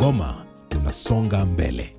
ngoma tunasonga mbele.